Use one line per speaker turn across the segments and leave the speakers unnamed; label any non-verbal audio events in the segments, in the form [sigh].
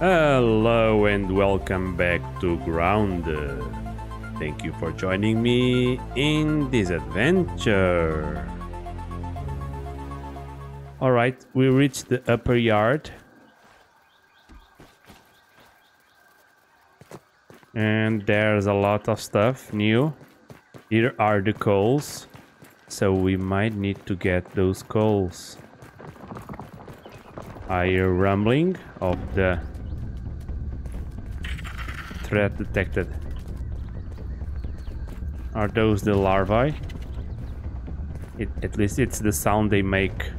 Hello and welcome back to Grounded. Thank you for joining me in this adventure. Alright, we reached the upper yard. And there's a lot of stuff new. Here are the coals. So we might need to get those coals. I hear rumbling of the threat detected. Are those the larvae? It, at least it's the sound they make.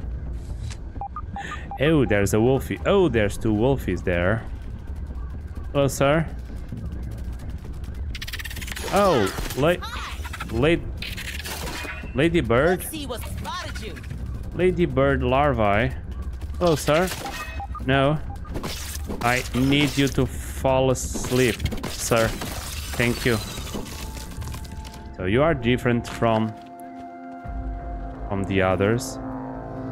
Oh, there's a wolfie. Oh, there's two wolfies there. Hello, sir. Oh, late, late, ladybird,
Let's see what spotted you.
ladybird larvae. Hello, sir. No, I need you to fall asleep, sir. Thank you. So you are different from from the others.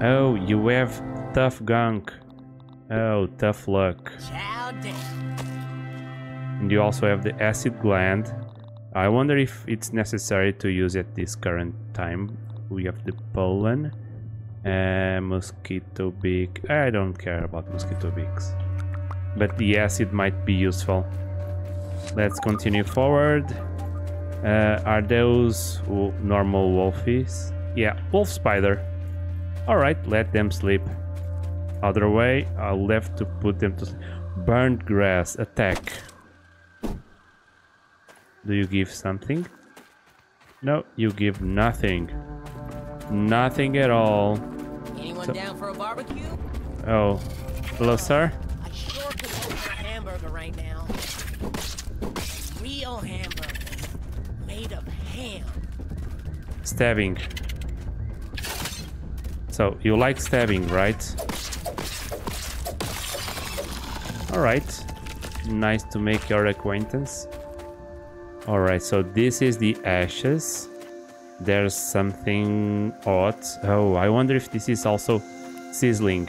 Oh, you have tough gunk. Oh, tough luck. And you also have the acid gland. I wonder if it's necessary to use at this current time. We have the pollen. Uh, mosquito beak. I don't care about mosquito beaks. But the acid might be useful. Let's continue forward. Uh, are those normal wolfies? Yeah, wolf spider. Alright, let them sleep. Other way, I'll have to put them to sleep. Burnt grass, attack. Do you give something? No, you give nothing. Nothing at all.
Anyone
So-
down for a barbecue?
Oh, hello, sir.
Real. Made of ham.
Stabbing. So, you like stabbing, right? Alright. Nice to make your acquaintance. Alright, so this is the ashes. There's something odd. Oh, I wonder if this is also sizzling.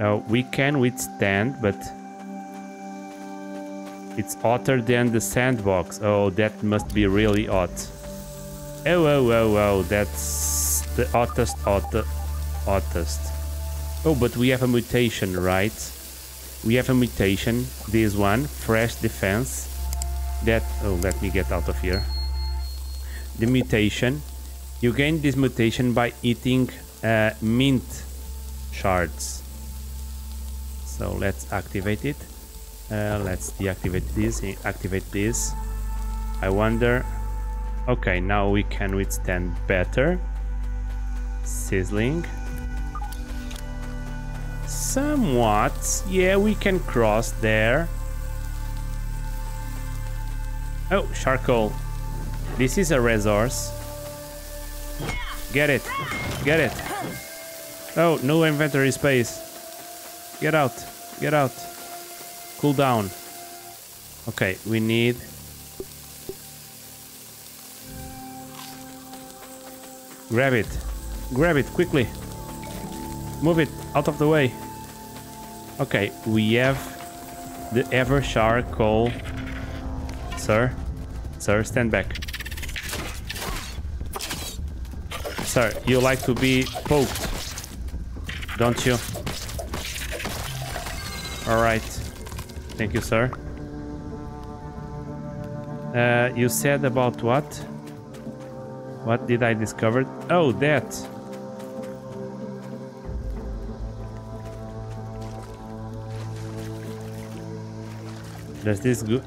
Uh, we can withstand, but it's hotter than the sandbox. Oh, that must be really hot. Oh, oh, oh, oh, that's the hottest, hottest, hottest. Oh, but we have a mutation, right? We have a mutation, this one, fresh defense. That, oh, let me get out of here. The mutation, you gain this mutation by eating uh, mint shards. So let's activate it. Uh, let's deactivate this, activate this. I wonder Okay, now we can withstand better. Sizzling. Somewhat. Yeah, we can cross there. Oh, charcoal. This is a resource. Get it. Get it. Oh, no inventory space. Get out. Get out. Cool down. Okay, we need Grab it. Grab it quickly. Move it out of the way. Okay, we have the ever charcoal. Sir, sir, stand back. Sir, you like to be poked, don't you? All right. Thank you, sir. Uh, you said about what? What did I discover? Oh, that. Does this go?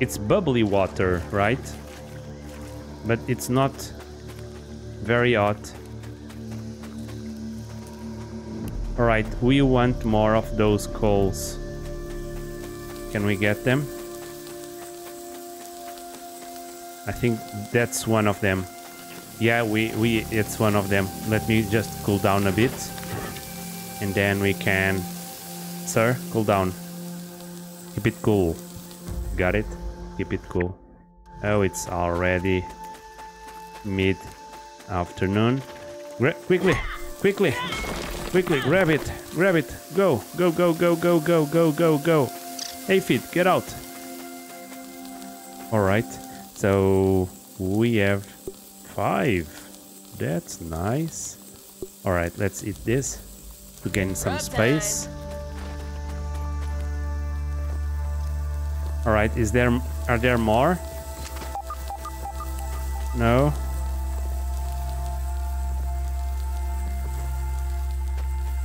It's bubbly water, right? But it's not very hot. Alright, we want more of those coals. Can we get them? I think that's one of them. Yeah, we, we it's one of them. Let me just cool down a bit. And then we can... Sir, cool down. Keep it cool. Got it? Keep it cool. Oh, it's already mid-afternoon. Quickly! Quickly! Quickly, grab it! Grab it! Go! Go, go, go, go, go, go, go, go! Aphid, get out. All right. So we have five. That's nice. All right, let's eat this to gain some space. All right, is there are there more? No.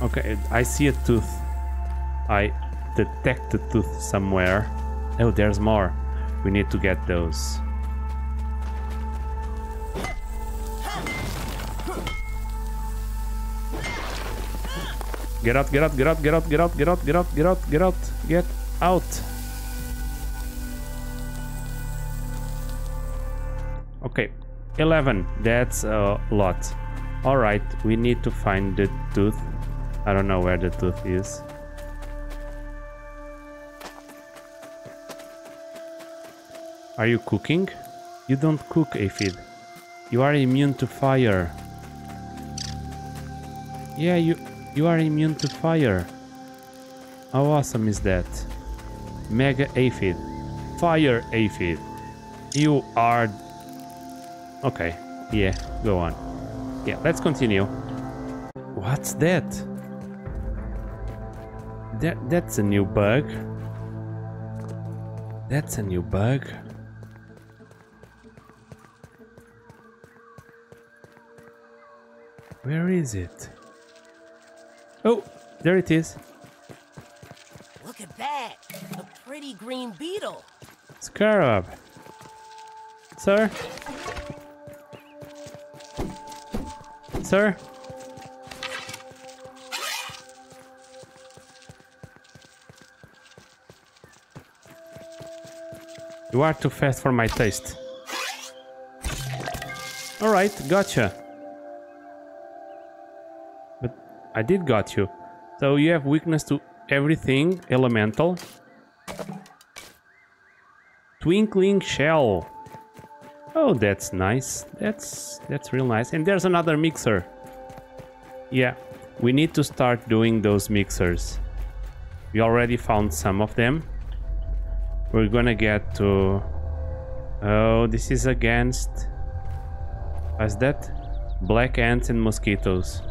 Okay, I see a tooth. I detect a tooth somewhere. Oh, there's more. We need to get those. Get out, get out, get out, get out, get out, get out, get out, get out, get out, get out. Okay, 11. That's a lot. Alright, we need to find the tooth. I don't know where the tooth is. Are you cooking? You don't cook, Aphid. You are immune to fire. Yeah, you you are immune to fire. How awesome is that? Mega Aphid. Fire Aphid. You are... Okay, yeah, go on. Yeah, let's continue. What's that? That That's a new bug. That's a new bug. Where is it? Oh, there it is.
Look at that. A pretty green beetle.
Scarab. Sir? Sir? You are too fast for my taste. Alright, gotcha. I did got you. So you have weakness to everything elemental. Twinkling shell. Oh, that's nice. That's that's real nice. And there's another mixer. Yeah, we need to start doing those mixers. We already found some of them. We're gonna get to... Oh, this is against... What's that? Black ants and mosquitoes.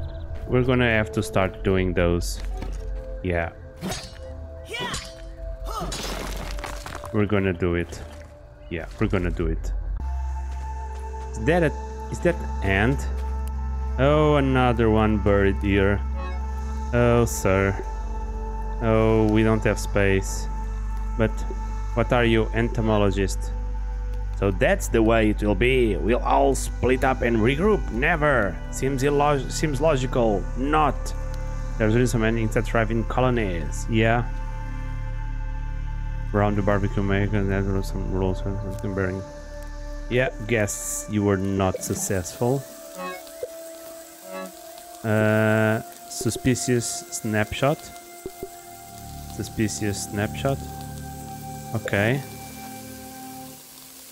We're gonna have to start doing those. Yeah. We're gonna do it. Yeah, we're gonna do it. Is that a... Is that ant? Oh, another one buried here. Oh, sir. Oh, we don't have space. But what are you, entomologist? So that's the way it will be. We'll all split up and regroup. Never. Seems illog seems logical. Not. There's really so many insects thriving colonies. Yeah. Around the barbecue maker, and there were some rules for bearing. Yeah, guess you were not successful. Uh, suspicious snapshot. Suspicious snapshot. Okay.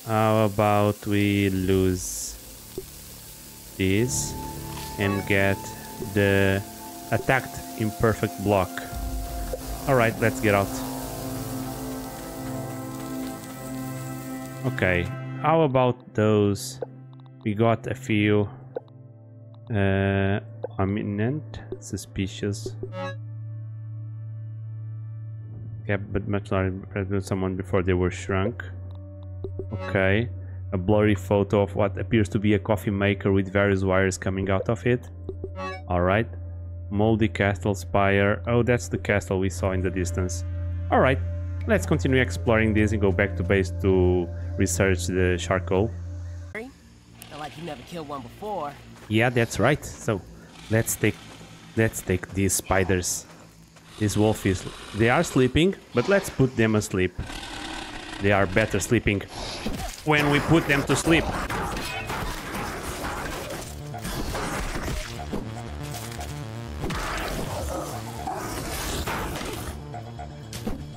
How about we lose this and get the attacked imperfect block. Alright, let's get out. Okay, how about those? We got a few uh, prominent, suspicious. Yeah, but much larger than someone before they were shrunk. Okay. A blurry photo of what appears to be a coffee maker with various wires coming out of it. Alright. Moldy castle spire. Oh, that's the castle we saw in the distance. Alright. Let's continue exploring this and go back to base to research the charcoal.
Like you never killed one before.
Yeah, that's right. So let's take let's take these spiders. These wolfies. They are sleeping, but let's put them asleep. They are better sleeping when we put them to sleep.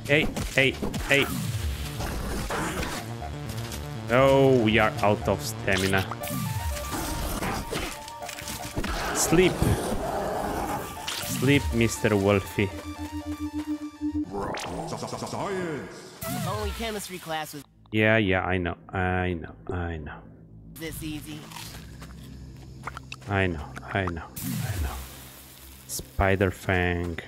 Hey, hey, hey. Oh, we are out of stamina. Sleep. Sleep, Mr. Wolfie.
Science.
Only chemistry class was
Yeah, yeah, I know, I know, I know,
this easy.
I know, I know, I know. Spider Fang.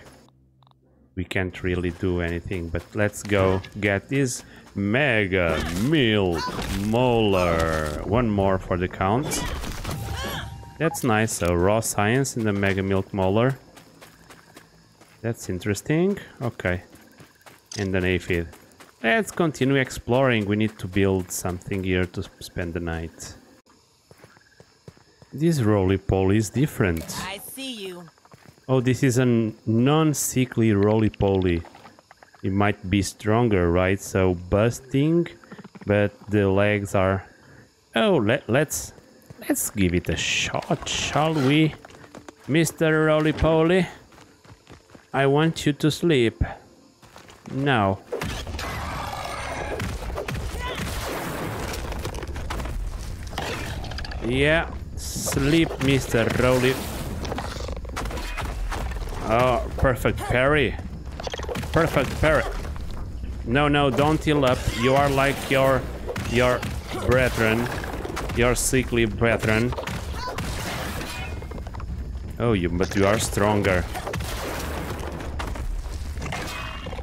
We can't really do anything, but let's go get this Mega Milk Molar. One more for the count. That's nice. So raw science in the Mega Milk Molar. That's interesting. Okay. And an aphid. Let's continue exploring. We need to build something here to spend the night. This roly-poly is different.
I see you.
Oh, this is a non-sickly roly-poly. It might be stronger, right? So busting, but the legs are... Oh, let, let's let's give it a shot, shall we? Mr. Roly-poly, I want you to sleep. Now. Yeah, sleep, Mr. Roly. Oh, perfect parry. Perfect parry. No, no, don't heal up. You are like your your brethren, your sickly brethren. Oh, you, but you are stronger.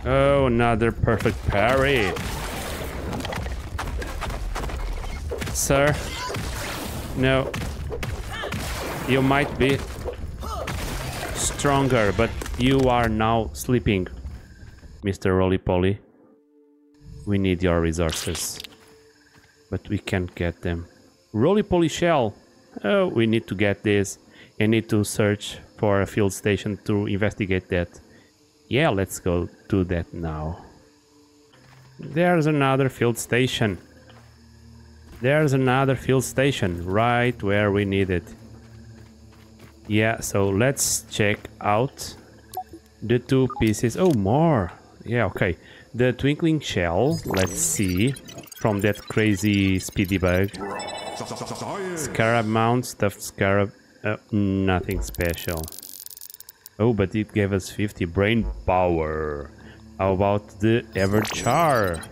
Oh, another perfect parry. Sir, no. You might be stronger, but you are now sleeping, Mr. Roly-Poly. We need your resources, but we can't get them. Roly-Poly shell. Oh, we need to get this. I need to search for a field station to investigate that. Yeah, let's go do that now. There's another field station. There's another field station right where we need it. Yeah, so let's check out the two pieces. Oh, more. Yeah, okay. The twinkling shell, let's see, from that crazy speedy bug. Scarab mount, stuffed scarab, uh, nothing special. Oh, but it gave us 50 brain power. How about the Everchar,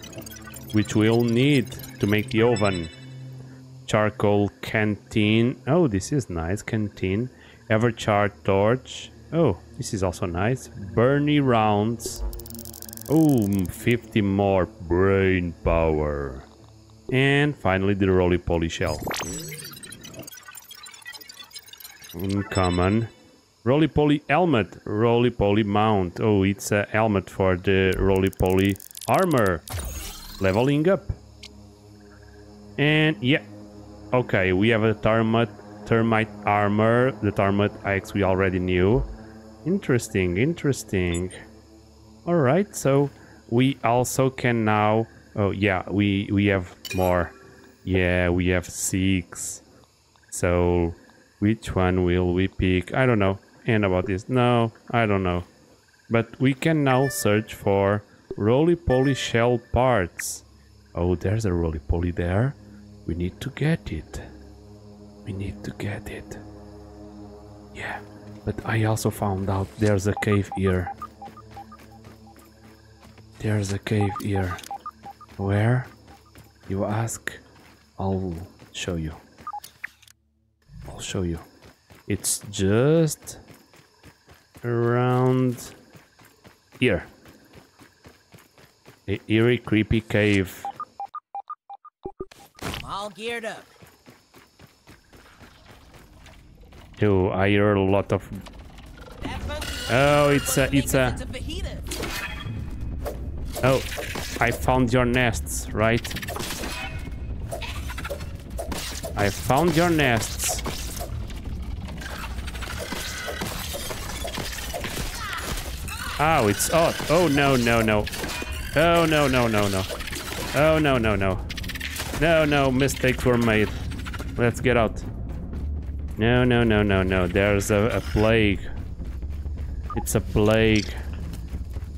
which we'll need to make the oven. Charcoal canteen. Oh, this is nice, canteen. Everchar torch. Oh, this is also nice. Bernie rounds. Oh, 50 more brain power. And finally the roly-poly shell. Mm, Uncommon. Roly-poly helmet. Roly-poly mount. Oh, it's a helmet for the roly-poly armor. Leveling up. And yeah. Okay, we have a termite, termite armor. The termite axe we already knew. Interesting, interesting. Alright, so we also can now... Oh, yeah, we, we have more. Yeah, we have six. So, which one will we pick? I don't know. And about this? No, I don't know. But we can now search for roly-poly shell parts. Oh, there's a roly-poly there. We need to get it. We need to get it. Yeah, but I also found out there's a cave here. There's a cave here. Where? You ask? I'll show you. I'll show you. It's just around here. A eerie, creepy cave.
I'm all geared up.
Oh, I hear a lot of. Oh, it's a, it's a.
It's a fajita.
Oh, I found your nests, right? I found your nests. Oh, it's oh oh no no no. Oh no no no no. Oh no no no. No no mistakes were made. Let's get out. No no no no no. There's a, a plague. It's a plague.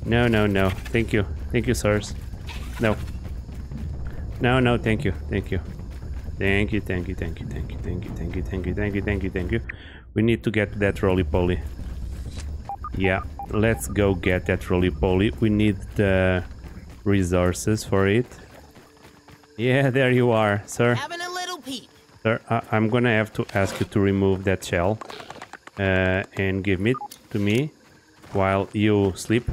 No no no. Thank you. Thank you, sirs. No. No, no, thank you, thank you. Thank you, thank you, thank you, thank you, thank you, thank you, thank you, thank you, thank you, thank you. We need to get that roly-poly. Yeah, let's go get that roly-poly. We need the resources for it. Yeah, [laughs] there you are, sir.
Having a little peep.
Sir, I I'm gonna have to ask you to remove that shell uh, and give it to me while you sleep.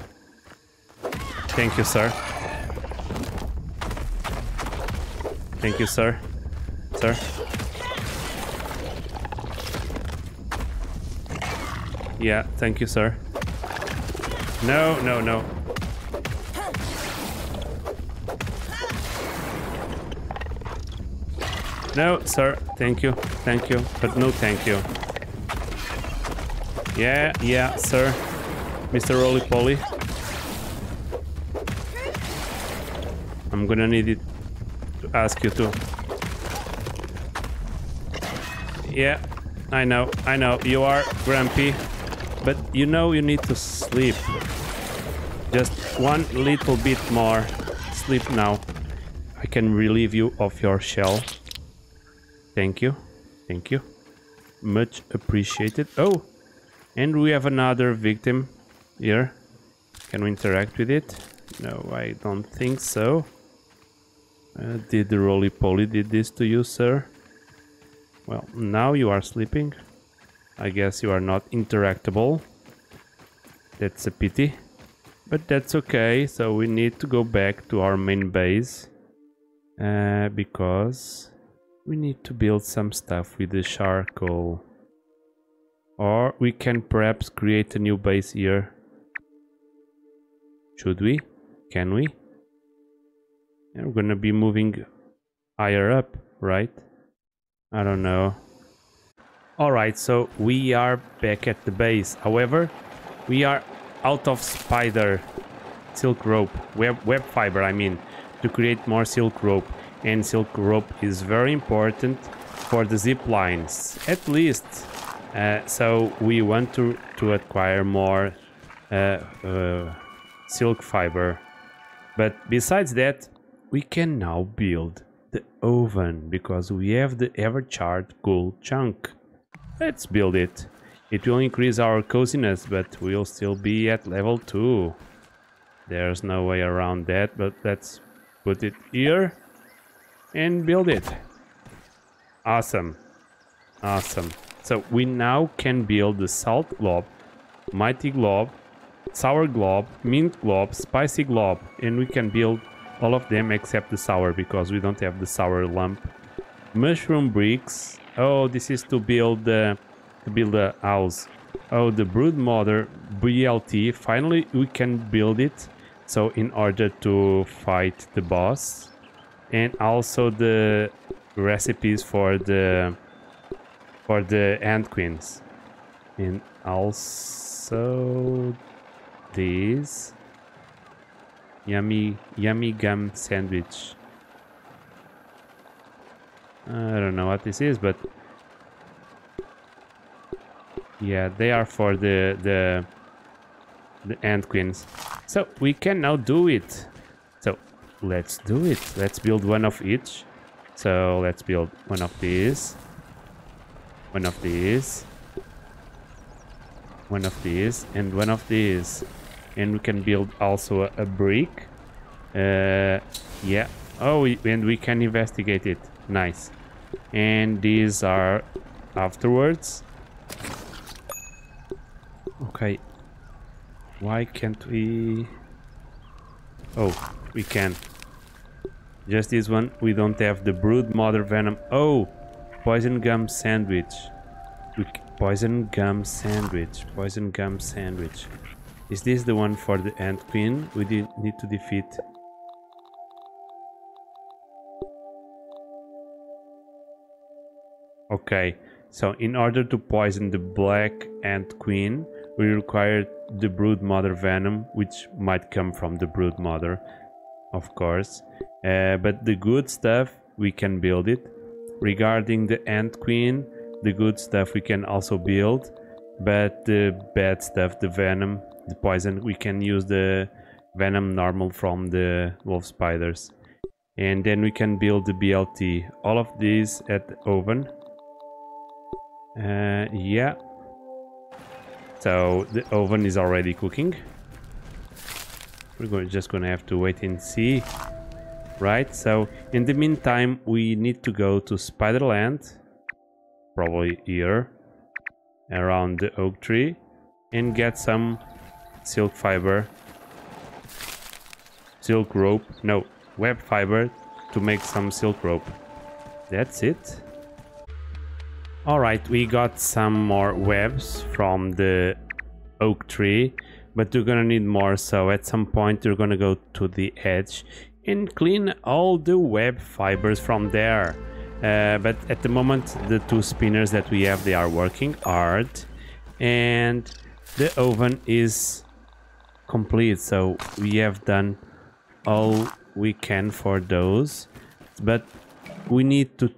Thank you, sir. Thank you, sir. Sir. Yeah, thank you, sir. No, no, no. No, sir. Thank you. Thank you. But no thank you. Yeah, yeah, sir. Mr. Roly Poly. I'm gonna need it to ask you to. Yeah, I know, I know. You are grumpy. But you know you need to sleep. Just one little bit more. Sleep now. I can relieve you of your shell. Thank you. Thank you. Much appreciated. Oh, and we have another victim here. Can we interact with it? No, I don't think so. Uh, did the roly-poly did this to you, sir? Well, now you are sleeping. I guess you are not interactable. That's a pity. But that's okay, so we need to go back to our main base. Uh, because we need to build some stuff with the charcoal. Or we can perhaps create a new base here. Should we? Can we? We're gonna be moving higher up, right? I don't know. Alright, so we are back at the base. However, we are out of spider silk rope, web, web fiber I mean, to create more silk rope. And silk rope is very important for the zip lines, at least. Uh, so we want to, to acquire more uh, uh, silk fiber. But besides that, we can now build the oven because we have the ever charred gold chunk. Let's build it. It will increase our coziness, but we'll still be at level 2. There's no way around that, but let's put it here and build it. Awesome. Awesome. So we now can build the salt globe, mighty globe, sour globe, mint globe, spicy globe, and we can build all of them except the sour because we don't have the sour lump. Mushroom bricks. Oh, this is to build the to build a house. Oh, the brood mother BLT. Finally, we can build it. So in order to fight the boss, and also the recipes for the for the ant queens, and also these yummy yummy gum sandwich. I don't know what this is, but yeah, they are for the the the ant queens. So we can now do it. So let's do it. Let's build one of each. So let's build one of these. One of these. One of these and one of these. And we can build also a, a brick. Uh, yeah. Oh, and we can investigate it. Nice. And these are afterwards. Okay. Why can't we... Oh, we can. Just this one. We don't have the brood mother venom. Oh! Poison gum sandwich. We poison gum sandwich. Poison gum sandwich. Is this the one for the ant queen we need to defeat? Okay, so in order to poison the black ant queen, we require the brood mother venom, which might come from the brood mother, of course. Uh, but the good stuff, we can build it. Regarding the ant queen, the good stuff we can also build. But the bad stuff, the venom, the poison, we can use the venom normal from the wolf spiders. And then we can build the BLT. All of these at oven. Uh, yeah. So the oven is already cooking. we're going, just gonna have to wait and see. Right, so in the meantime, we need to go to Spiderland. Probably here. Around the oak tree. And get some silk fiber. Silk rope. No, web fiber to make some silk rope. That's it. Alright, we got some more webs from the oak tree, but we're gonna need more, so at some point we're gonna go to the edge and clean all the web fibers from there. Uh, but at the moment, the two spinners that we have, they are working hard, and the oven is complete, so we have done all we can for those, but we need to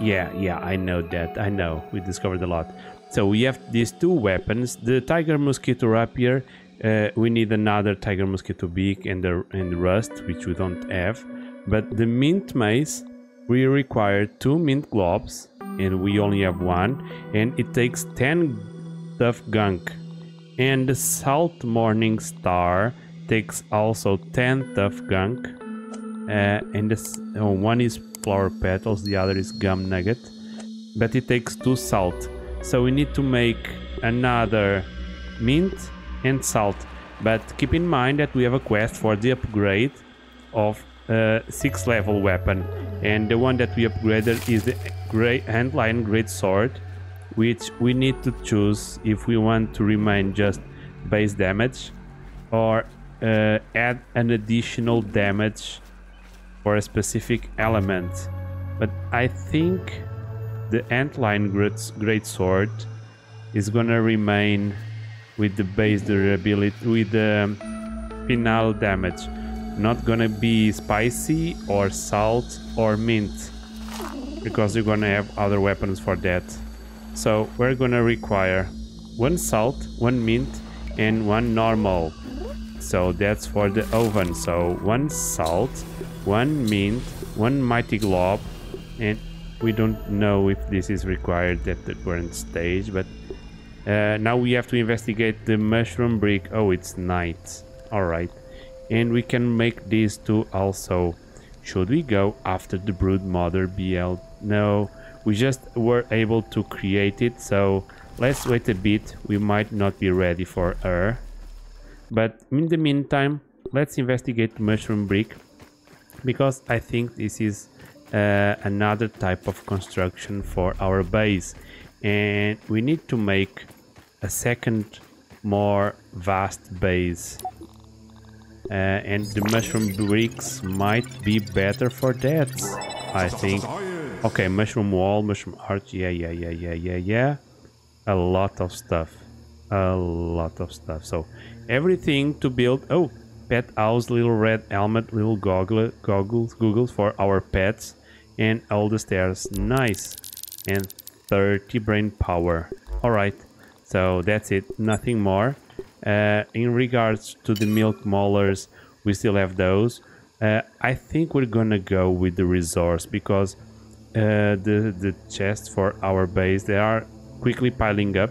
yeah, yeah, I know that. I know. We discovered a lot. So we have these two weapons. The Tiger Mosquito Rapier. Uh, we need another Tiger Mosquito Beak and the, and Rust, which we don't have. But the Mint Mace, we require two Mint Globes, and we only have one. And it takes 10 Tough Gunk. And the Salt Morning Star takes also 10 Tough Gunk. Uh, and this, oh, one is flower petals, the other is gum nugget. But it takes two salt. So we need to make another mint and salt. But keep in mind that we have a quest for the upgrade of a 6 level weapon. And the one that we upgraded is the great Antlion great sword. Which we need to choose if we want to remain just base damage or uh, add an additional damage for a specific element. But I think the Antlion Great Sword is gonna remain with the base durability, with the final damage. Not gonna be spicy or salt or mint because you're gonna have other weapons for that. So we're gonna require one salt, one mint, and one normal. So that's for the oven. So one salt, one mint, one mighty globe, and we don't know if this is required at the current stage, but uh, now we have to investigate the mushroom brick. Oh, it's night. Alright. And we can make these two also. Should we go after the brood mother BL? No, we just were able to create it, so let's wait a bit. We might not be ready for her. But in the meantime, let's investigate the mushroom brick because I think this is uh, another type of construction for our base. And we need to make a second more vast base. Uh, and the mushroom bricks might be better for that I think. Okay mushroom wall mushroom arch. Yeah yeah yeah yeah yeah yeah. A lot of stuff. A lot of stuff. So everything to build. Oh pet house, little red helmet, little goggle, goggles, goggles for our pets, and all the stairs. Nice. And 30 brain power. Alright, so that's it, nothing more. Uh, in regards to the milk molars, we still have those. Uh, I think we're gonna go with the resource because uh, the, the chests for our base, they are quickly piling up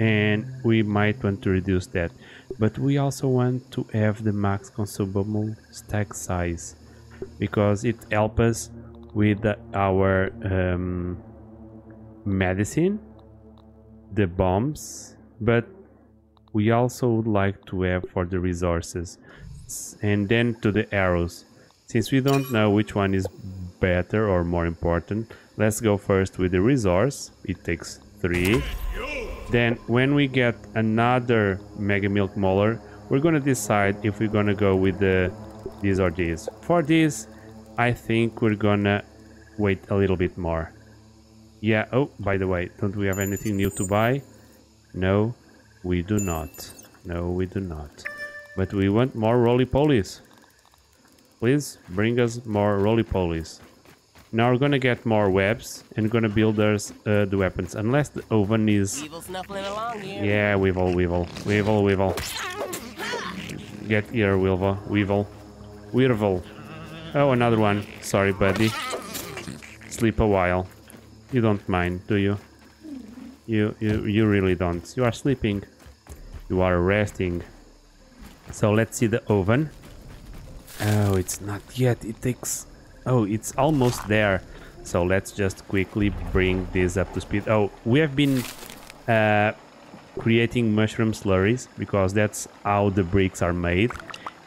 and we might want to reduce that but we also want to have the max consumable stack size because it helps us with our um, medicine the bombs. But we also would like to have for the resources. And then to the arrows. Since we don't know which one is better or more important let's go first with the resource. It takes three then when we get another Mega Milk Molar, we're gonna decide if we're gonna go with the these or these. For this, I think we're gonna wait a little bit more. Yeah, oh, by the way, don't we have anything new to buy? No, we do not. No, we do not. But we want more roly-polies. Please bring us more roly-polies. Now we're gonna get more webs and gonna build us uh, the weapons. Unless the oven is... Yeah, Weevil, Weevil. Weevil, Weevil. Get here, Weevil. Weevil. Weevil. Oh, another one. Sorry, buddy. Sleep a while. You don't mind, do you? You, you, you really don't. You are sleeping. You are resting. So let's see the oven. Oh, it's not yet. It takes... Oh, it's almost there. So let's just quickly bring this up to speed. Oh, we have been uh, creating mushroom slurries because that's how the bricks are made.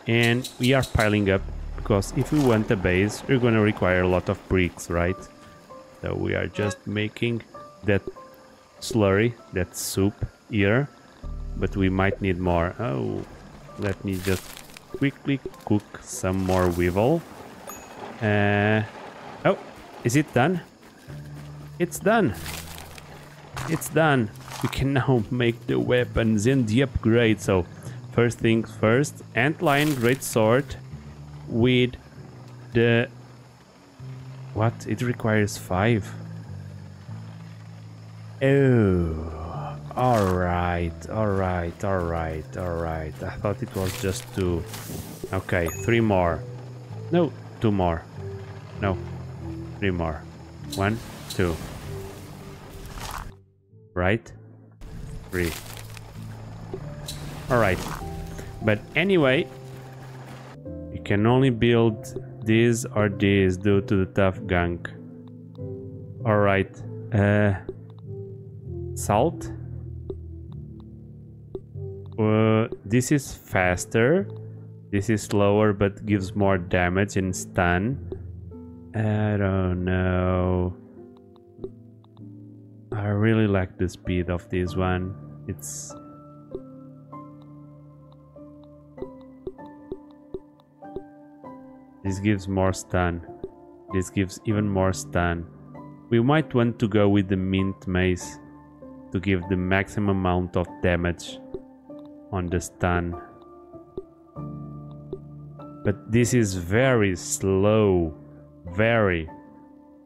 And we are piling up because if we want a base, we're going to require a lot of bricks, right? So we are just making that slurry, that soup here. But we might need more. Oh, let me just quickly cook some more weevil. Uh, oh, is it done? It's done. It's done. We can [laughs] now make the weapons and the upgrade. So, first things first, Antlion Great Sword with the... What? It requires five. Oh. Alright, alright, alright, alright. I thought it was just two. Okay, three more. No, two more. No, three more. One, two. Right? Three. Alright. But anyway, you can only build these or these due to the tough gunk. Alright. Uh, salt? Uh, this is faster. This is slower but gives more damage and stun. I don't know. I really like the speed of this one. It's... This gives more stun. This gives even more stun. We might want to go with the mint mace to give the maximum amount of damage on the stun. But this is very slow. Very,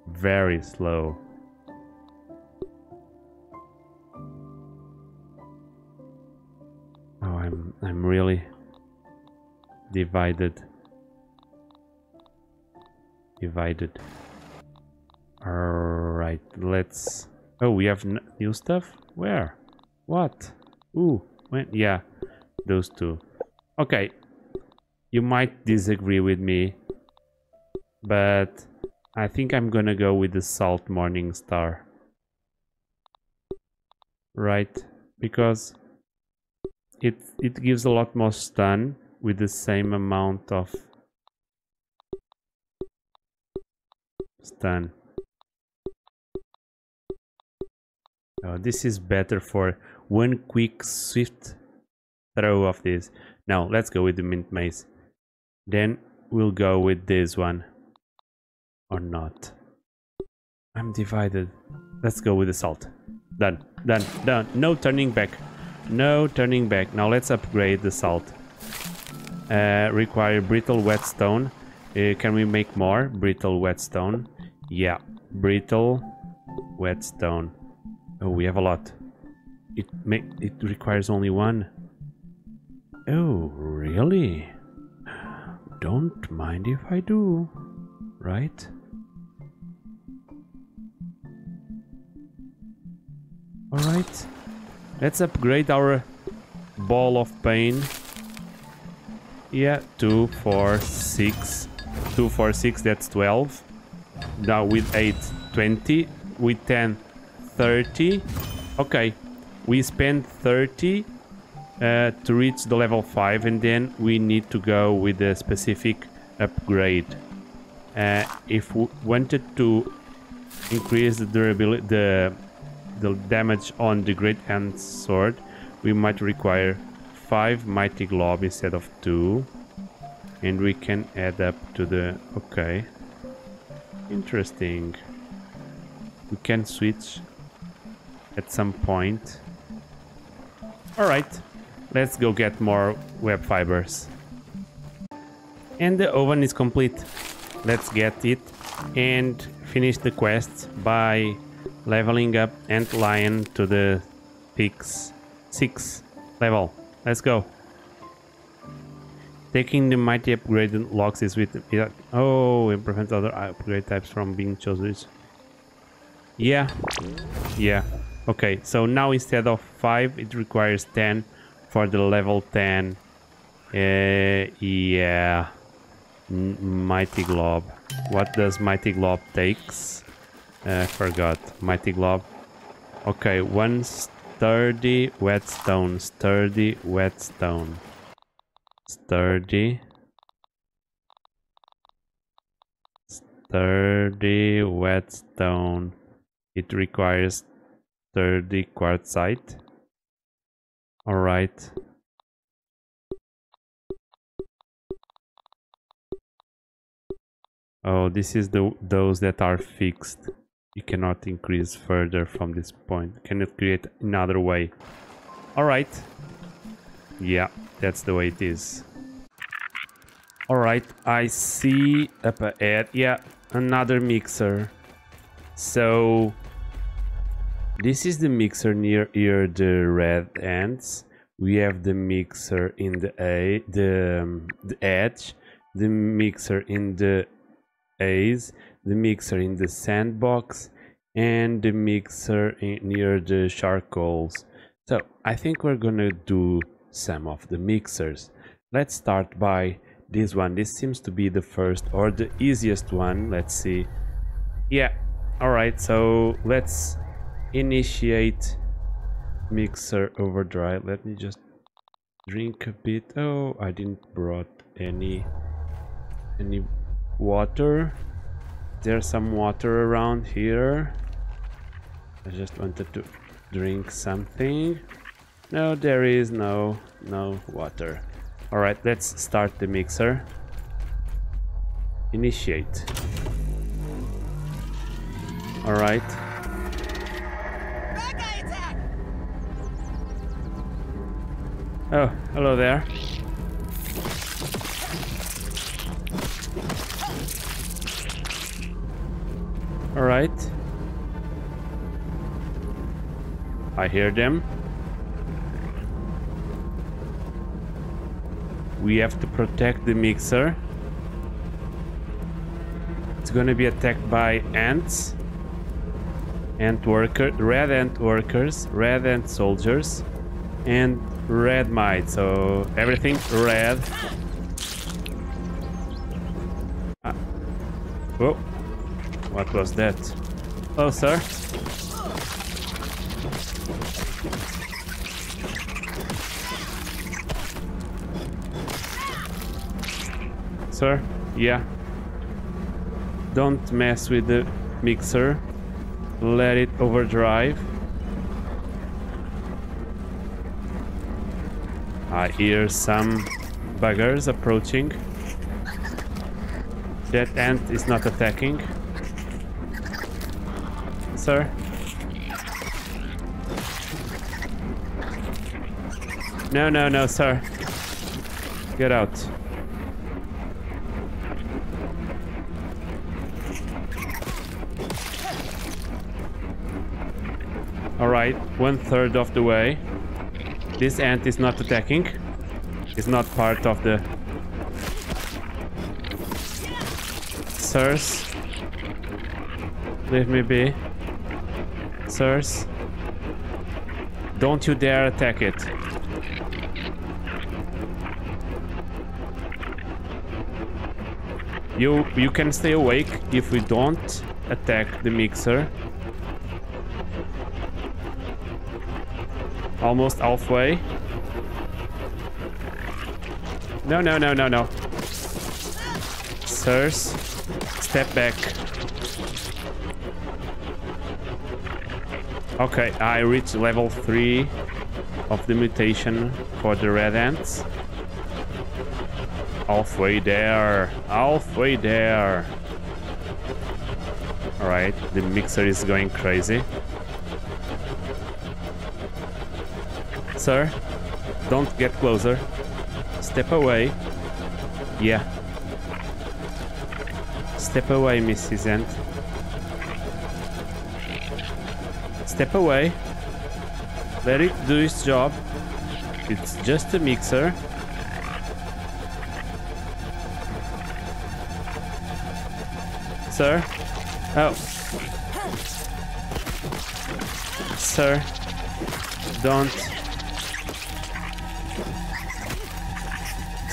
very slow. Oh, I'm I'm really divided. Divided. Alright, let's... Oh, we have new stuff? Where? What? Ooh, when? Yeah, those two. Okay, you might disagree with me, but I think I'm gonna go with the Salt Morning Star. Right, because it it gives a lot more stun with the same amount of stun. Oh, this is better for one quick swift throw of this. Now let's go with the mint mace. Then we'll go with this one. Or not. I'm divided. Let's go with the salt. Done, done, done. No turning back. No turning back. Now let's upgrade the salt. Uh, require brittle whetstone. Uh, can we make more brittle whetstone? Yeah, brittle whetstone. Oh, we have a lot. It make it requires only one. Oh, really? Don't mind if I do, right? Alright, let's upgrade our ball of pain. Yeah, two, four, six. Two, four, six, that's 12. Now with 8, 20. With 10, 30. Okay, we spend 30 uh, to reach the level 5 and then we need to go with a specific upgrade. Uh, if we wanted to increase the durability, the, the damage on the Great Hand Sword, we might require 5 Mighty Globe instead of 2. And we can add up to the... okay. Interesting. We can switch at some point. Alright, let's go get more web fibers. And the oven is complete. Let's get it and finish the quest by leveling up Antlion to the six, six level. Let's go. Taking the mighty upgraded locks is with oh it prevents other upgrade types from being chosen. Yeah, yeah. Okay, so now instead of 5 it requires 10 for the level 10 Uh, yeah. N Mighty Glob. What does Mighty Glob takes? Uh, forgot. Mighty Glob. Okay, one sturdy whetstone. Sturdy whetstone. Sturdy. Sturdy whetstone. It requires sturdy quartzite. Alright. Oh, this is the those that are fixed. You cannot increase further from this point. Cannot create another way. Alright. Yeah, that's the way it is. Alright, I see up ahead. Yeah, another mixer. So this is the mixer near here the red ends. We have the mixer in the a the um, the edge, the mixer in the A's, the mixer in the sandbox, and the mixer in, near the charcoals. So I think we're gonna do some of the mixers. Let's start by this one. This seems to be the first or the easiest one. Let's see. Yeah. Alright, so let's initiate mixer overdrive. Let me just drink a bit. Oh, I didn't brought any any water. There's some water around here. I just wanted to drink something. No there is no no water. All right let's start the mixer. Initiate. All right oh hello there All right. I hear them. We have to protect the mixer. It's gonna be attacked by ants. Ant worker, red ant workers, red ant soldiers, and red mite. So everything red. Ah. Oh. What was that? Oh, sir. Sir? Yeah. Don't mess with the mixer. Let it overdrive. I hear some buggers approaching. That ant is not attacking sir. No, no, no, sir. Get out. Alright, one third of the way. This ant is not attacking. It's not part of the... Sirs. Leave me be. Sirs. Don't you dare attack it. You you can stay awake if we don't attack the mixer. Almost halfway. No, no, no, no, no. Sirs, step back. Okay, I reached level 3 of the mutation for the red ants. Halfway there, halfway there. Alright, the mixer is going crazy. Sir, don't get closer. Step away. Yeah. Step away, Mrs. Ant. Step away. Let it do its job. It's just a mixer. Sir? Oh. Sir, don't.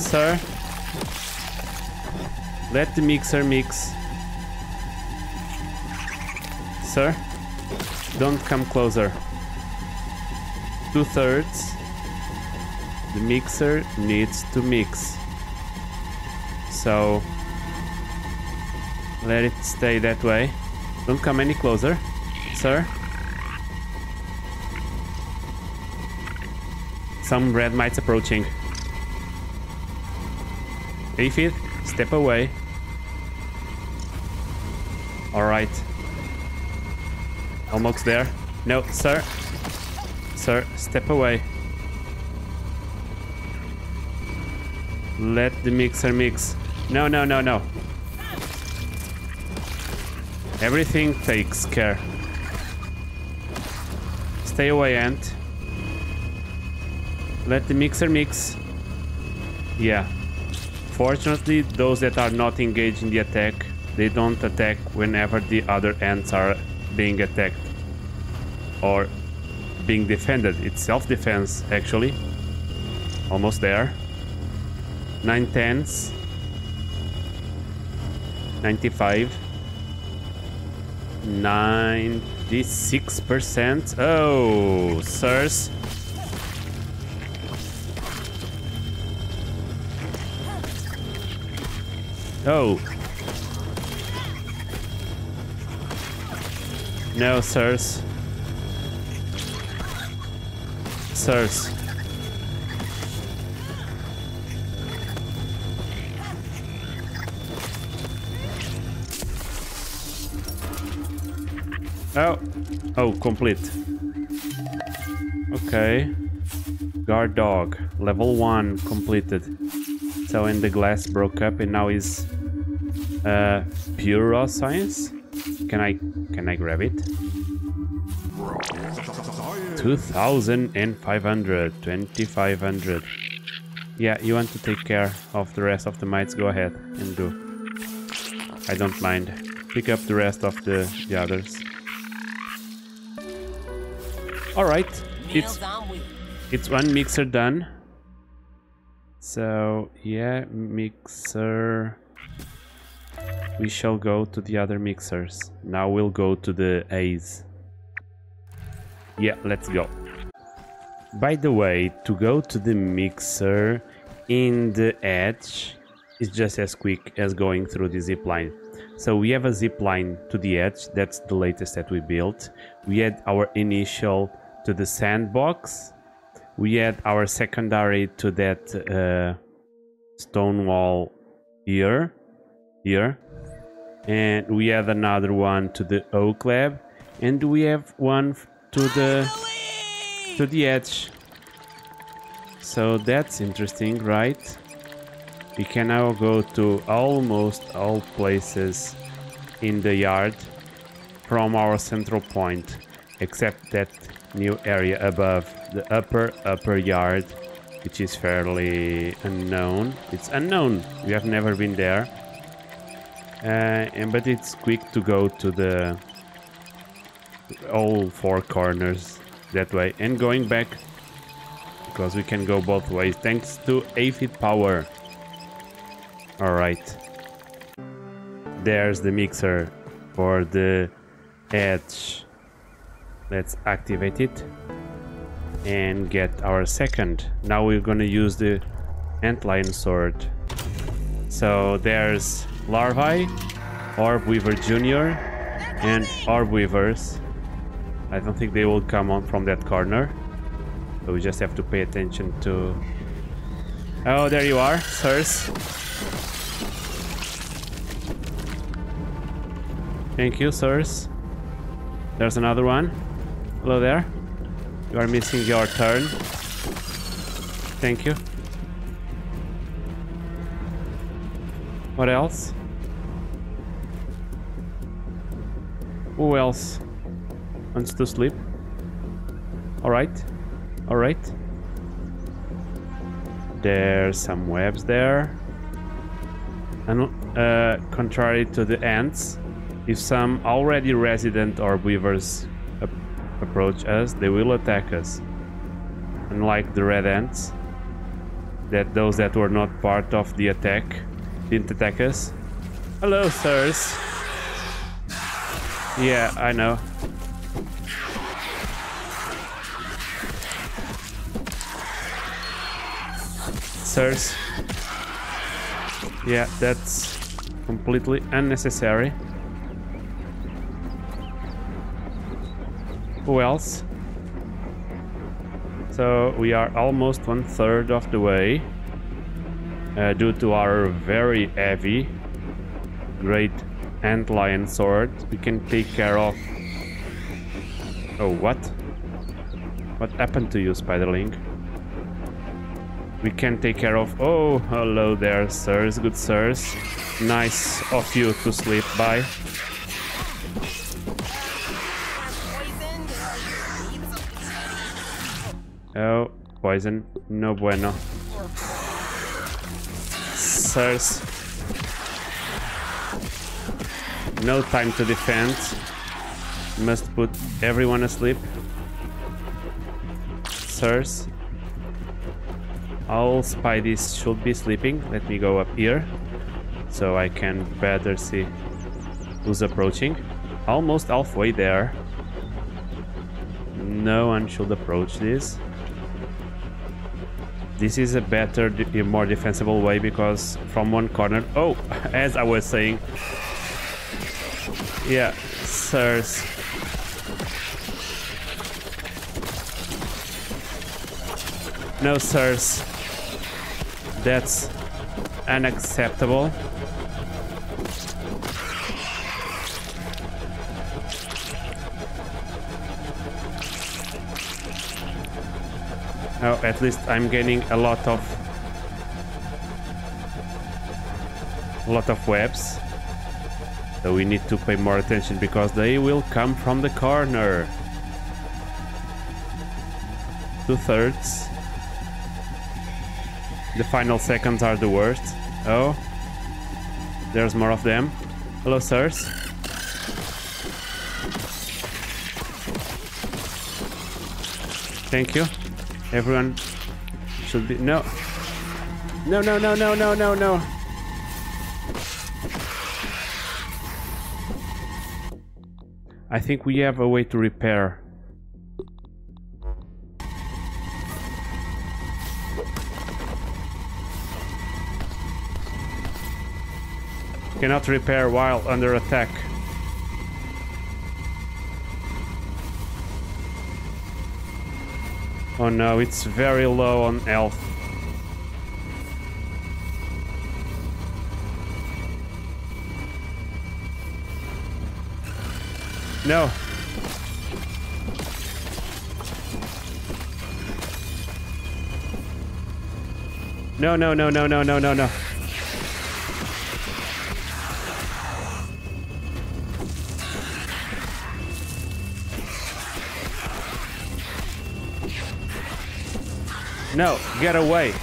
Sir. Let the mixer mix. Sir, don't come closer. Two thirds. The mixer needs to mix. So let it stay that way. Don't come any closer, sir. Some red mites approaching. Aphid, step away. Alright. Almost there. No, sir. Sir, step away. Let the mixer mix. No, no, no, no. Everything takes care. Stay away, Ant. Let the mixer mix. Yeah. Fortunately, those that are not engaged in the attack, they don't attack whenever the other ants are being attacked or being defended. It's self-defense, actually. Almost there. Nine tenths. 95. 96%. Oh, sirs. Oh. No, sirs. Sirs. Oh. Oh, complete. Okay. Guard dog. Level 1 completed. So and the glass broke up and now is uh pure science? Can I can I grab it? 2500 2500 yeah you want to take care of the rest of the mites go ahead and do. I don't mind. Pick up the rest of the, the others. All right it's it's one mixer done. So yeah mixer we shall go to the other mixers. Now we'll go to the A's. Yeah let's go. By the way to go to the mixer in the edge is just as quick as going through the zip line. So we have a zip line to the edge. That's the latest that we built. We had our initial to the sandbox. We had our secondary to that uh, stone wall here here and we have another one to the oak lab. And we have one to the to the edge? So that's interesting right? We can now go to almost all places in the yard from our central point except that new area above the upper upper yard which is fairly unknown. It's unknown. We have never been there Uh, and but it's quick to go to the all four corners that way. And going back because we can go both ways thanks to aphid power. All right. There's the mixer for the edge. Let's activate it and get our second. Now we're gonna use the antlion sword. So there's larvae orb weaver junior and orb weavers. I don't think they will come on from that corner so we just have to pay attention to oh there you are sirs. Thank you sirs. There's another one. Hello there. You are missing your turn. Thank you. What else who else wants to sleep? All right. All right. There's some webs there. And uh, contrary to the ants if some already resident orb weavers ap- approach us they will attack us. Unlike the red ants that those that were not part of the attack didn't attack us. Hello, sirs. Yeah, I know. Sirs. Yeah, that's completely unnecessary. Who else? So we are almost one third of the way uh, due to our very heavy great antlion sword. We can take care of. Oh, what? What happened to you, Spiderling? We can take care of. Oh, hello there, sirs. Good sirs. Nice of you to sleep by. Oh, poison. No bueno. Sirs. No time to defend. Must put everyone asleep. Sirs. All Spideys should be sleeping. Let me go up here so I can better see who's approaching. Almost halfway there. No one should approach this. This is a better, more defensible way because from one corner. Oh, [laughs] as I was saying. Yeah, sirs. No, sirs. That's unacceptable. Oh, at least I'm gaining a lot of a lot of webs. So we need to pay more attention because they will come from the corner. Two thirds. The final seconds are the worst. Oh, there's more of them. Hello, sirs. Thank you. Everyone should be no. No, no, no, no, no, no, no. I think we have a way to repair. Cannot repair while under attack. Oh no, it's very low on health. No. No, no, no, no, no, no, no, no. No, get away.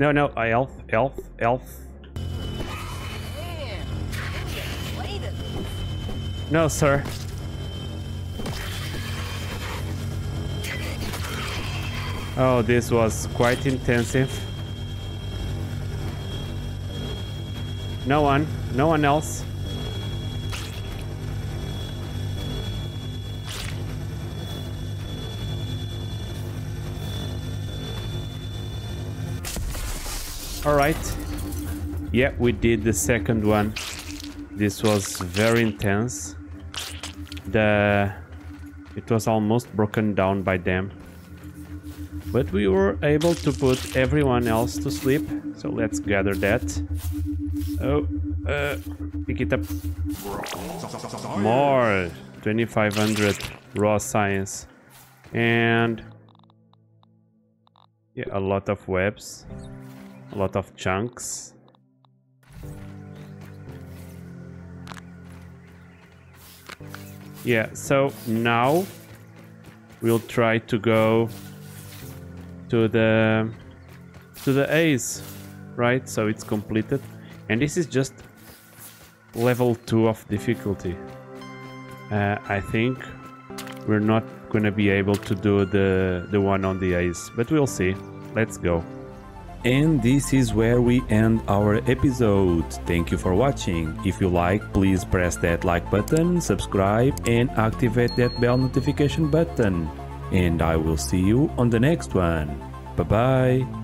No, no, I elf, elf, elf. No, sir. Oh, this was quite intensive. No one, no one else. All right. Yeah, we did the second one. This was very intense. The it was almost broken down by them. But we were able to put everyone else to sleep. So let's gather that. Oh, uh, pick it up. More 2500 raw science. And yeah, a lot of webs, a lot of chunks. Yeah, so now we'll try to go to the to the A's, right? So it's completed.
And this is just level 2 of difficulty. Uh, I think we're not gonna be able to do the, the one on the ice, but we'll see. Let's go.
And this is where we end our episode. Thank you for watching. If you like, please press that like button, subscribe, and activate that bell notification button. And I will see you on the next one. Bye bye.